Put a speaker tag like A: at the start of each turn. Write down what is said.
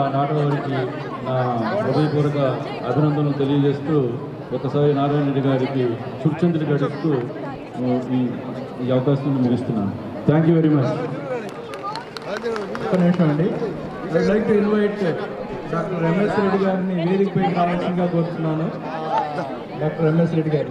A: నాటవారికి నా హృదయపూర్వక అభినందనలు తెలియజేస్తూ ఒకసారి నారాయణ రెడ్డి గారికి శుభచంద్రుడి గడుస్తూ ఈ ఈ అవకాశాన్ని ముగిస్తున్నాను. థ్యాంక్ యూ వెరీ మచ్
B: నిమిషం అండి. I like to invite doctor M S Reddy గారిని వేదికపై రావాల్సిందిగా కోరుతున్నాను. డాక్టర్ ఎంఎస్ రెడ్డి గారు.